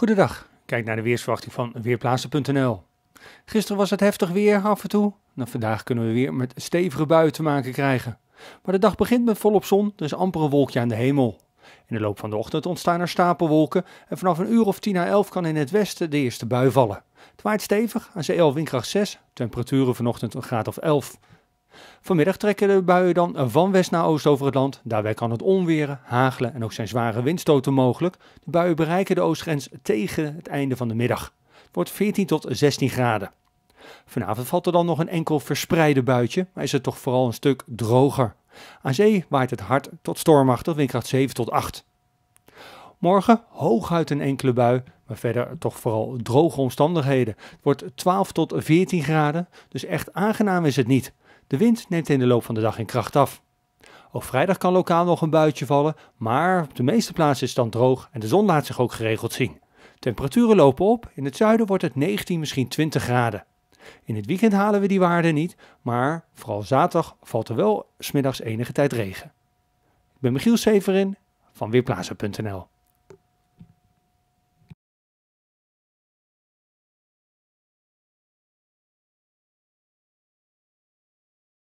Goedendag, kijk naar de weersverwachting van Weerplaatsen.nl. Gisteren was het heftig weer af en toe. Nou, vandaag kunnen we weer met stevige buien te maken krijgen. Maar de dag begint met volop zon, dus amper een wolkje aan de hemel. In de loop van de ochtend ontstaan er stapelwolken en vanaf een uur of 10 à 11 kan in het westen de eerste bui vallen. Het waait stevig, aan zee 11 windkracht 6, temperaturen vanochtend een graad of 11. Vanmiddag trekken de buien dan van west naar oost over het land. Daarbij kan het onweren, hagelen en ook zijn zware windstoten mogelijk. De buien bereiken de oostgrens tegen het einde van de middag. Het wordt 14 tot 16 graden. Vanavond valt er dan nog een enkel verspreide buitje, maar is het toch vooral een stuk droger. Aan zee waait het hard tot stormachtig, windkracht 7 tot 8. Morgen hooguit een enkele bui, maar verder toch vooral droge omstandigheden. Het wordt 12 tot 14 graden, dus echt aangenaam is het niet. De wind neemt in de loop van de dag in kracht af. Ook vrijdag kan lokaal nog een buitje vallen, maar op de meeste plaatsen is het dan droog en de zon laat zich ook geregeld zien. Temperaturen lopen op, in het zuiden wordt het 19, misschien 20 graden. In het weekend halen we die waarden niet, maar vooral zaterdag valt er wel smiddags enige tijd regen. Ik ben Michiel Severin van Weerplaza.nl